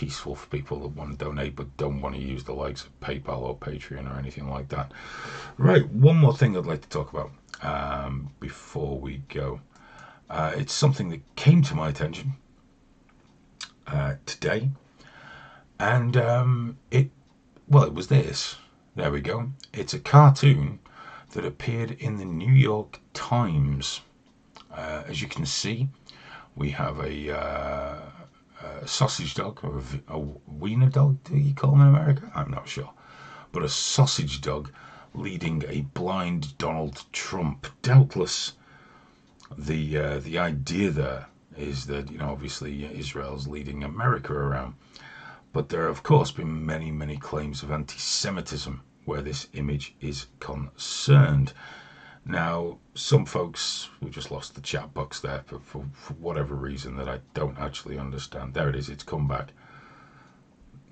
peaceful for people that want to donate but don't want to use the likes of PayPal or Patreon or anything like that. Right, one more thing I'd like to talk about um, before we go. Uh, it's something that came to my attention uh, today, and um, it well, it was this. There we go. It's a cartoon that appeared in the New York Times. Uh, as you can see, we have a, uh, a sausage dog or a, a wiener dog. Do you call them in America? I'm not sure, but a sausage dog leading a blind Donald Trump. Doubtless, the uh, the idea there is that you know obviously Israel's leading America around, but there have of course been many many claims of anti-Semitism where this image is concerned. Now, some folks we just lost the chat box there for, for, for whatever reason that I don't actually understand. There it is, it's come back.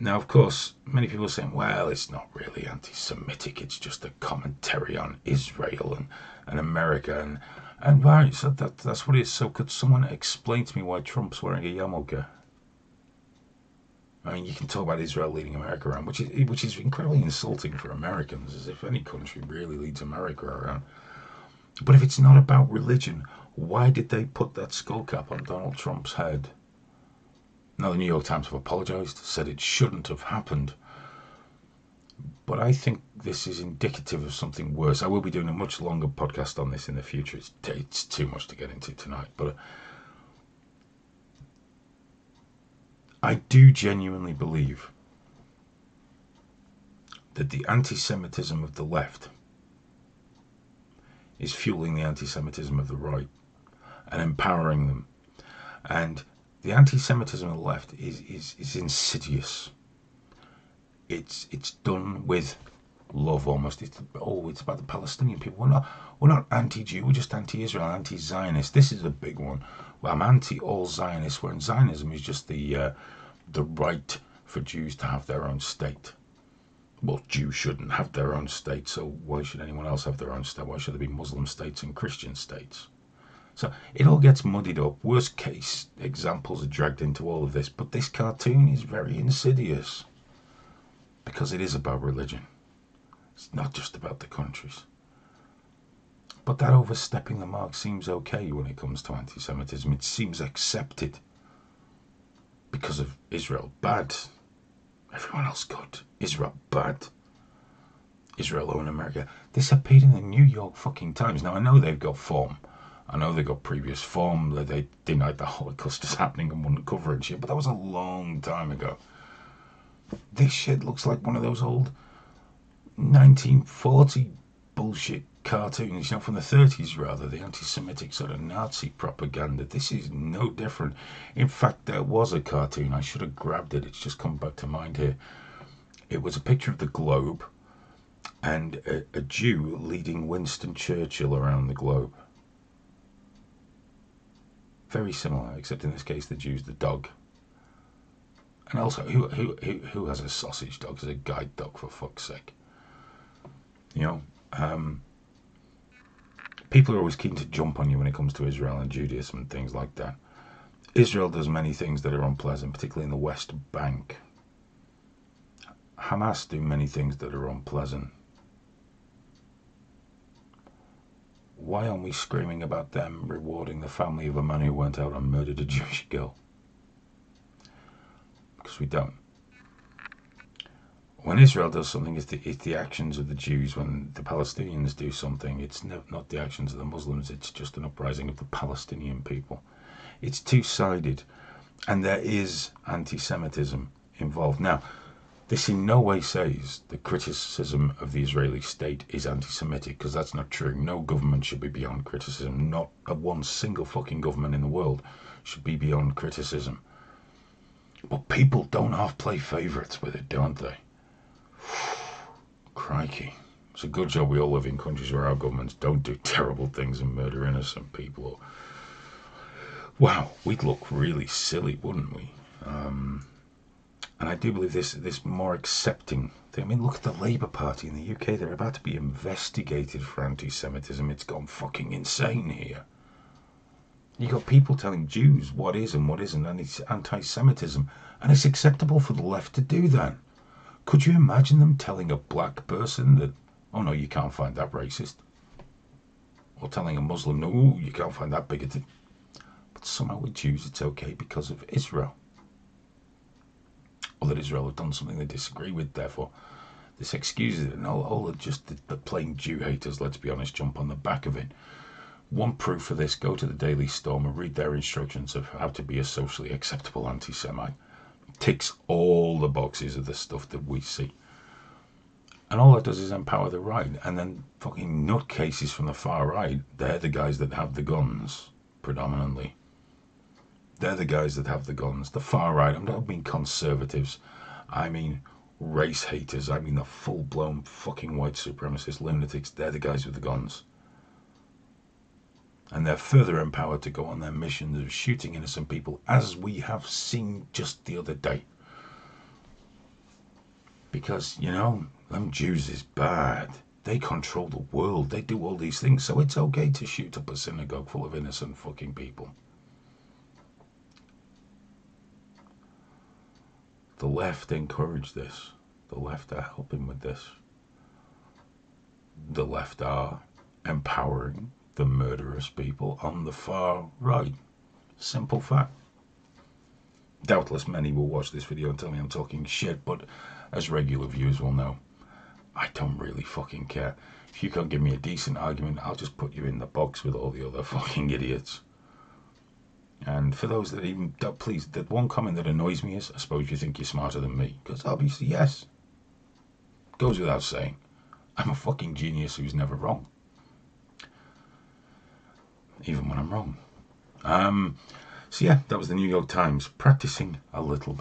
Now, of course, many people are saying, well, it's not really anti Semitic, it's just a commentary on Israel and, and America. And, and right, so that, that's what it is. So, could someone explain to me why Trump's wearing a yarmulke? I mean, you can talk about Israel leading America around, which is, which is incredibly insulting for Americans, as if any country really leads America around. But if it's not about religion, why did they put that skull cap on Donald Trump's head? Now, the New York Times have apologized, said it shouldn't have happened. But I think this is indicative of something worse. I will be doing a much longer podcast on this in the future. It's, it's too much to get into tonight. But uh, I do genuinely believe that the anti Semitism of the left is fueling the anti Semitism of the right and empowering them. And the anti-Semitism of the left is, is, is insidious. It's it's done with love almost. It's oh, it's about the Palestinian people. We're not we're not anti-Jew. We're just anti-Israel, anti-Zionist. This is a big one. Well, I'm anti-all Zionists. Where Zionism is just the uh, the right for Jews to have their own state. Well, Jews shouldn't have their own state, so why should anyone else have their own state? Why should there be Muslim states and Christian states? So it all gets muddied up. Worst case examples are dragged into all of this, but this cartoon is very insidious because it is about religion. It's not just about the countries. But that overstepping the mark seems okay when it comes to anti Semitism. It seems accepted because of Israel bad. Everyone else good. Israel bad. Israel own America. This appeared in the New York fucking Times. Now I know they've got form. I know they got previous form that they denied the Holocaust is happening and wouldn't cover it shit, but that was a long time ago. This shit looks like one of those old 1940 bullshit cartoons, you know, from the 30s rather, the anti Semitic sort of Nazi propaganda. This is no different. In fact, there was a cartoon, I should have grabbed it, it's just come back to mind here. It was a picture of the globe and a, a Jew leading Winston Churchill around the globe. Very similar, except in this case the Jew's the dog. And also, who, who, who, who has a sausage dog as a guide dog, for fuck's sake? You know, um, people are always keen to jump on you when it comes to Israel and Judaism and things like that. Israel does many things that are unpleasant, particularly in the West Bank. Hamas do many things that are unpleasant. Why aren't we screaming about them rewarding the family of a man who went out and murdered a Jewish girl? Because we don't. When Israel does something, it's the, it's the actions of the Jews. When the Palestinians do something, it's not the actions of the Muslims, it's just an uprising of the Palestinian people. It's two sided, and there is anti Semitism involved. Now, this in no way says the criticism of the Israeli state is anti Semitic, because that's not true. No government should be beyond criticism. Not a one single fucking government in the world should be beyond criticism. But people don't half play favourites with it, don't they? Crikey. It's a good job we all live in countries where our governments don't do terrible things and murder innocent people. Wow, we'd look really silly, wouldn't we? Um, and I do believe this this more accepting thing. I mean, look at the Labour Party in the UK. They're about to be investigated for anti-Semitism. It's gone fucking insane here. You got people telling Jews what is and what isn't, and it's anti-Semitism, and it's acceptable for the left to do that. Could you imagine them telling a black person that, oh no, you can't find that racist, or telling a Muslim, no, you can't find that bigoted? But somehow with Jews, it's okay because of Israel, or that Israel have done something they disagree with. Therefore, this excuses it, and all, all just the, the plain Jew haters, let's be honest, jump on the back of it. One proof for this, go to the Daily Stormer and read their instructions of how to be a socially acceptable anti Semite. Ticks all the boxes of the stuff that we see. And all that does is empower the right. And then fucking nutcases from the far right, they're the guys that have the guns, predominantly. They're the guys that have the guns. The far right, I'm not being conservatives. I mean race haters. I mean the full blown fucking white supremacist lunatics. They're the guys with the guns and they're further empowered to go on their missions of shooting innocent people, as we have seen just the other day. Because, you know, them Jews is bad. They control the world. They do all these things, so it's okay to shoot up a synagogue full of innocent fucking people. The left encourage this. The left are helping with this. The left are empowering the murderous people on the far right. Simple fact. Doubtless many will watch this video and tell me I'm talking shit, but as regular viewers will know, I don't really fucking care. If you can't give me a decent argument, I'll just put you in the box with all the other fucking idiots. And for those that even, please, that one comment that annoys me is, I suppose you think you're smarter than me. Because obviously, yes. Goes without saying. I'm a fucking genius who's never wrong even when I'm wrong. Um, so yeah, that was the New York Times practicing a little bit.